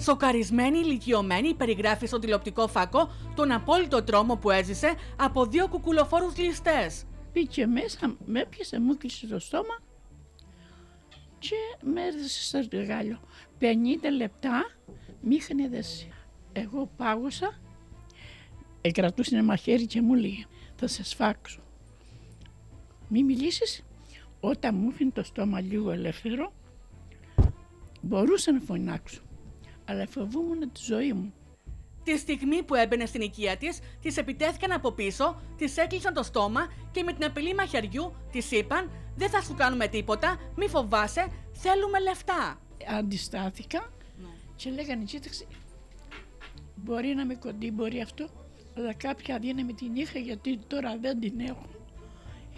Σοκαρισμένη ηλικιωμένη περιγράφει στο τηλεοπτικό φάκο τον απόλυτο τρόμο που έζησε από δύο κουκουλοφόρους ληστές. Πήγε μέσα, με έπιασε, μου κλείσε το στόμα και με έδωσε στο εργάλιο. 50 λεπτά μη είχαν δέσει. Εγώ πάγωσα, εκρατούσε ένα μαχαίρι και μου λέει θα σε σφάξω. Μη μιλήσεις. Όταν μου έφυγε το στόμα λίγο ελεύθερο, μπορούσα να φωνάξω, αλλά φοβούμουν τη ζωή μου. Τη στιγμή που έμπαινε στην οικία της, της επιτέθηκαν από πίσω, της έκλεισαν το στόμα και με την απειλή μαχαιριού της είπαν: Δεν θα σου κάνουμε τίποτα, μη φοβάσαι, θέλουμε λεφτά. Αντιστάθηκα και λέγανε: Κοίταξε, μπορεί να με κοντή, μπορεί αυτό, αλλά κάποια δύναμη την είχα γιατί τώρα δεν την έχω.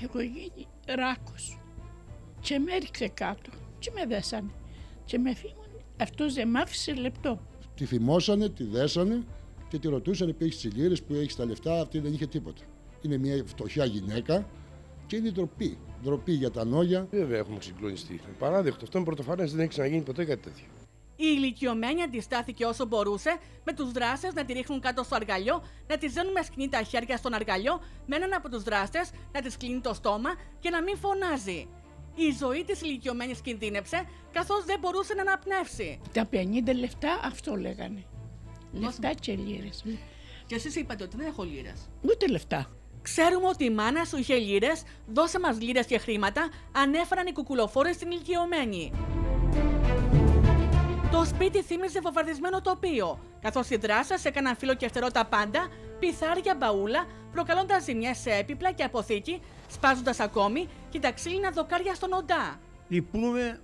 Έχω γίνει ράκος και με έριξε κάτω και με δέσανε και με φύγουν. Αυτός δεν μ' άφησε λεπτό. Τη θυμώσανε, τη δέσανε και τη ρωτούσαν που έχει τι λίρε, που έχεις τα λεφτά. Αυτή δεν είχε τίποτα. Είναι μια φτωχιά γυναίκα και είναι ντροπή. Ντροπή για τα νόγια. Βέβαια έχουμε συγκλονιστεί. Παράδεκτο. Αυτό είναι πρωτοφανές. Δεν έχει ξαναγίνει ποτέ κάτι τέτοιο. Η ηλικιωμένη αντιστάθηκε όσο μπορούσε, με τους δράστες να τη ρίχνουν κάτω στο αργαλιό, να τη δίνουν με σκηνή τα χέρια στον αργαλιό, με έναν από τους δράστες να της κλείνει το στόμα και να μην φωνάζει. Η ζωή της ηλικιωμένης κινδύνεψε, καθώς δεν μπορούσε να αναπνεύσει. Τα 50 λεφτά αυτό λέγανε. Λεφτά και λίρες. Και εσείς είπατε ότι δεν έχω λίρες. Ούτε λεφτά. Ξέρουμε ότι η μάνα σου είχε λίρες, δώσε μας λίρες και χρήματα, ανέφεραν οι κουκουλοφόρες στην ηλικιωμένη. Το σπίτι θύμιζε βομβαρδισμένο τοπίο, καθώς οι δράσε έκαναν φύλλο και φτερό τα πάντα, πιθάρια μπαούλα, προκαλώντας ζημιές σε έπιπλα και αποθήκη, σπάζοντας ακόμη και τα ξύλινα δοκάρια στον οντά. Λυπούμε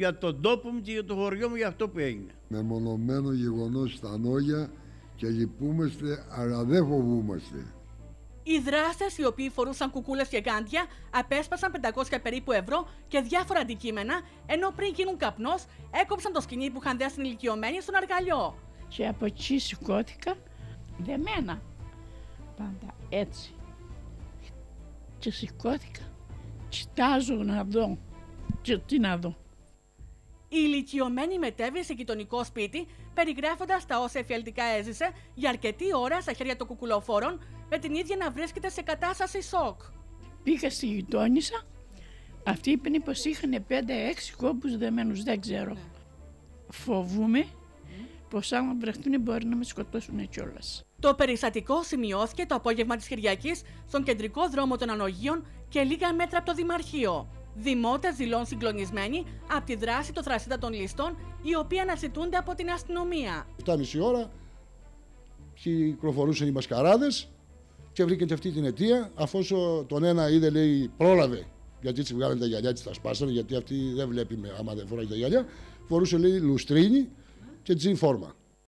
για τον τόπο μου και για το χωριό μου για αυτό που έγινε. Μεμονωμένο γεγονός στα νόγια και λυπούμαστε αλλά δεν φοβούμαστε. Οι δράστες, οι οποίοι φορούσαν κουκούλες και γάντια, απέσπασαν 500 περίπου ευρώ και διάφορα αντικείμενα, ενώ πριν γίνουν καπνός, έκοψαν το σκηνή που είχαν δέσει την ηλικιωμένη στον αργαλιό. Και από εκεί σηκώθηκα δεμένα. Πάντα έτσι. Και σηκώθηκα. Κοιτάζω να δω. Και τι να δω. Η ηλικιωμένη μετέβη σε γειτονικό σπίτι, περιγράφοντας τα όσα εφιαλτικά έζησε για αρκετή ώρα στα χέρια των κουκουλοφόρων, με την ίδια να βρίσκεται σε κατάσταση σοκ. Πήγα στη γειτόνισσα. Αυτή είπε πως είχαν 5-6 κόμπους δεμένους, δεν ξέρω. Φοβούμαι πως άμα βρεθούν μπορεί να με σκοτώσουν κιόλας. Το περιστατικό σημειώθηκε το απόγευμα της Κυριακής στον κεντρικό δρόμο των Ανογείων και λίγα μέτρα από το Δημαρχείο. Δημότε δηλώνουν συγκλονισμένοι από τη δράση των θρασίτατων ληστών, οι οποίοι αναζητούνται από την αστυνομία. Φτάνει η ώρα, κυκλοφορούσαν οι μασκαράδες και βρήκε και αυτή την αιτία. Αφού τον ένα είδε, λέει, πρόλαβε γιατί τη βγάλανε τα γυαλιά, της τα σπάσανε, γιατί αυτή δεν βλέπει με, άμα δεν φοράει τα γυαλιά. Φορούσε, λέει, λουστρίνη και τζιν φόρμα.